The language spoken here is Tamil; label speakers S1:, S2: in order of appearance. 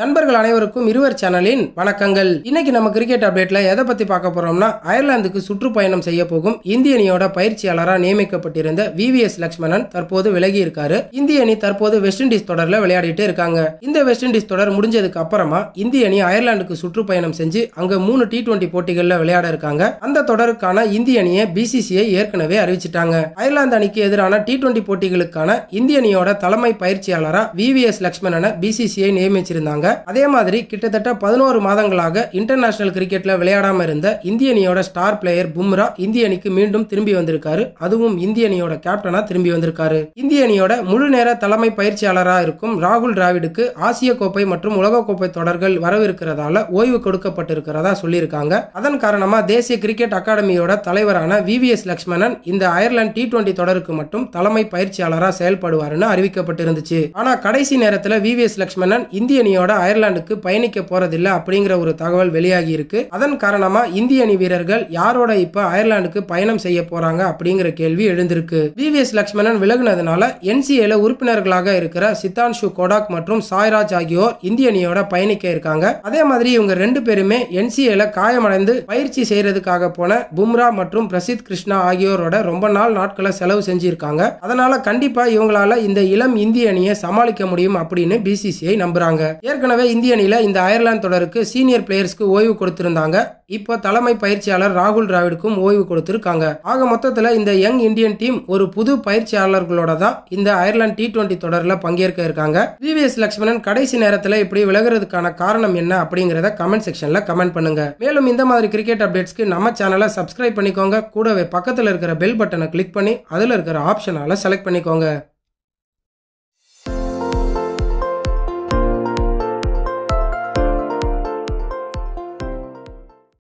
S1: நண்பர்கள் அனைவருக்கும் இருவர் சேனலின் வணக்கங்கள். இன்னைக்கு நம்ம கிரிக்கெட் அப்டேட்ல எதை பத்தி பார்க்க போறோம்னா அயர்லாந்துக்கு சுற்றுப்பயணம் செய்ய போகும் இந்திய அணியோட பயிற்சியாளரா நியமிக்கப்பட்டிருந்த விவிஎஸ் லட்சுமணன் தற்போது விலகி இருக்காரு. இந்திய அணி தற்போது வெஸ்ட் இண்டீஸ் தொடர்ல விளையாடிட்டு இருக்காங்க. இந்த வெஸ்ட் இண்டீஸ் தொடர் முடிஞ்சதுக்கு அப்புறமா இந்திய அணி அயர்லாந்துக்கு சுற்றுப்பயணம் செஞ்சு அங்க மூணு டி டுவெண்டி போட்டிகள்ல விளையாட இருக்காங்க. அந்த தொடருக்கான இந்திய அணியை பிசிசிஐ ஏற்கனவே அறிவிச்சிட்டாங்க. அயர்லாந்து அணிக்கு எதிரான டி டுவெண்டி போட்டிகளுக்கான இந்திய அணியோட தலைமை பயிற்சியாளரா விவிஎஸ் லட்சுமணனை பிசிசிஐ நியமிச்சிருந்தாங்க. அதே மாதிரி கிட்டத்தட்ட பதினோரு மாதங்களாக இன்டர்நேஷனல் கிரிக்கெட்ல விளையாடாம இருந்த இந்திய அணியோட ஸ்டார் பிளேயர் பும்ரா இந்திய அணிக்கு மீண்டும் திரும்பி வந்திருக்காரு. அதுவும் இந்திய அணியோட கேப்டனா திரும்பி வந்திருக்காரு. இந்திய அணியோட முழு நேர தலைமை பயிற்சியாளரா இருக்கும் ராகுல் டிராவிடுக்கு ஆசிய கோப்பை மற்றும் உலக கோப்பை தொடர்கள் வரவிருக்கிறதால ஓய்வு கொடுக்கப்பட்டிருக்கிறதா சொல்லியிருக்காங்க. அதன் காரணமா தேசிய கிரிக்கெட் அகாடமியோட தலைவரான விவிஎஸ் லட்சுமணன் இந்த அயர்லாந்து டி டுவெண்டி தொடருக்கு மட்டும் தலைமை பயிற்சியாளராக செயல்படுவார்னு அறிவிக்கப்பட்டிருந்துச்சு. ஆனா கடைசி நேரத்தில் வி வி எஸ் லட்சுமணன் இந்திய அணியோட அயர்லாந்துக்கு பயணிக்க போறதில்லை அப்படிங்கிற ஒரு தகவல் வெளியாகி இருக்கு அதன் காரணமா இந்திய அணி வீரர்கள் யாரோட இப்ப அயர்லாந்துக்கு பயணம் செய்ய போறாங்க அப்படிங்கிற கேள்வி எழுந்திருக்கு. விவிஎஸ் லட்சுமணன் விலகுனதுனால என்சிஏல உறுப்பினர்களாக இருக்கிற சித்தான்ஷு கோடாக் மற்றும் சாய்ராஜ் ஆகியோர் இந்திய அணியோட பயணிக்க இருக்காங்க. அதே மாதிரி இவங்க ரெண்டு பேருமே என்சிஏல காயமடைந்து பயிற்சி செய்யறதுக்காக போன பும்ரா மற்றும் பிரசித் கிருஷ்ணா ஆகியோரோட ரொம்ப நாள் நாட்களை செலவு செஞ்சிருக்காங்க. அதனால கண்டிப்பா இவங்களால இந்த இளம் இந்திய அணியை சமாளிக்க முடியும் அப்படின்னு பிசிசிஐ நம்புறாங்க. ஏற்கனவே இந்திய அணியில் இந்த அயர்லாந்து தொடருக்கு சீனியர் பிளேயர்ஸ்க்கு ஓய்வு கொடுத்திருந்தாங்க. இப்போ தலைமை பயிற்சியாளர் ராகுல் டிராவிடுக்கும் ஓய்வு கொடுத்திருக்காங்க. ஆக மொத்தத்தில் இந்த யங் இந்தியன் டீம் ஒரு புது பயிற்சியாளர்களோட தான் இந்த அயர்லாந்து டி டுவெண்டி தொடரில் பங்கேற்க இருக்காங்க. பிவிஎஸ் லட்சுமணன் கடைசி நேரத்தில் இப்படி விலகுறதுக்கான காரணம் என்ன அப்படிங்கிறத கமெண்ட் செக்ஷனில் கமெண்ட் பண்ணுங்க. மேலும் இந்த மாதிரி கிரிக்கெட் அப்டேட்ஸ்க்கு நம்ம சேனலை சப்ஸ்கிரைப் பண்ணிக்கோங்க. கூடவே பக்கத்தில் இருக்கிற பெல் பட்டனை கிளிக் பண்ணி அதில் இருக்கிற ஆப்ஷனால செலக்ட் பண்ணிக்கோங்க.